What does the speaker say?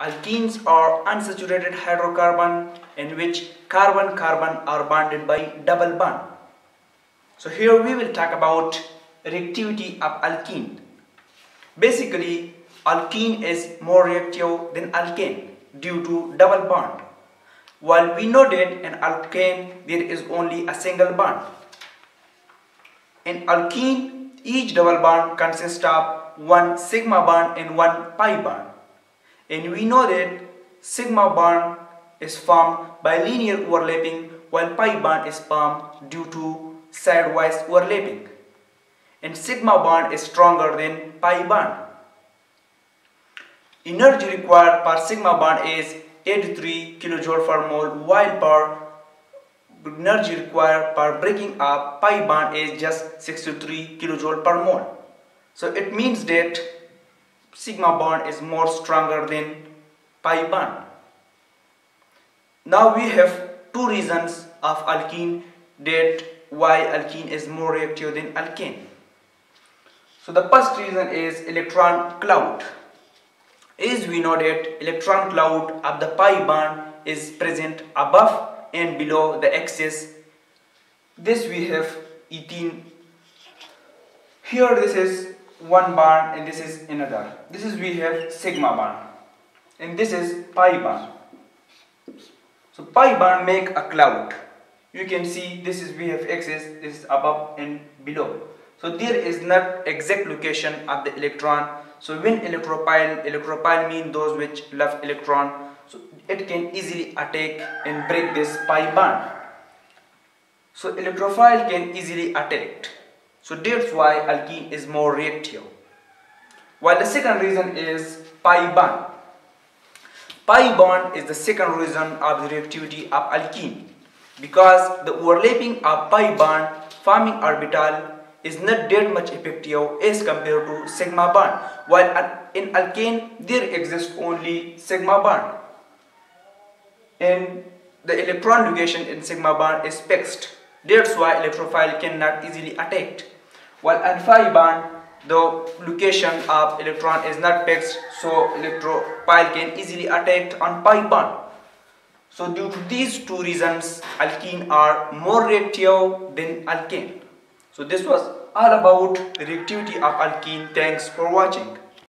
Alkenes are unsaturated hydrocarbon in which carbon-carbon are bonded by double bond. So here we will talk about reactivity of alkene. Basically, alkene is more reactive than alkane due to double bond. While we know that in alkane there is only a single bond. In alkene, each double bond consists of one sigma bond and one pi bond and we know that sigma bond is formed by linear overlapping while pi bond is formed due to sidewise overlapping and sigma bond is stronger than pi bond. Energy required per sigma bond is 83 kJ per mole while per energy required per breaking up pi bond is just 63 kJ per mole. So it means that sigma bond is more stronger than pi bond. Now we have two reasons of alkene that why alkene is more reactive than alkane. So the first reason is electron cloud. As we know that electron cloud of the pi bond is present above and below the axis. This we have 18. Here this is one bond and this is another. This is we have sigma bond and this is pi bond. So pi bond make a cloud. You can see this is we have axis, this is above and below. So there is not exact location of the electron. So when electrophile, electrophile mean those which left electron. So it can easily attack and break this pi bond. So electrophile can easily attack. So that's why alkene is more reactive. While the second reason is pi bond. Pi bond is the second reason of the reactivity of alkene because the overlapping of pi bond forming orbital is not that much effective as compared to sigma bond while in alkane there exists only sigma bond and the electron location in sigma bond is fixed that's why electrophile cannot easily attack while at pi bond, the location of electron is not fixed, so electrophile can easily attack on pi bond. So due to these two reasons, alkene are more reactive than alkane. So this was all about the reactivity of alkene. Thanks for watching.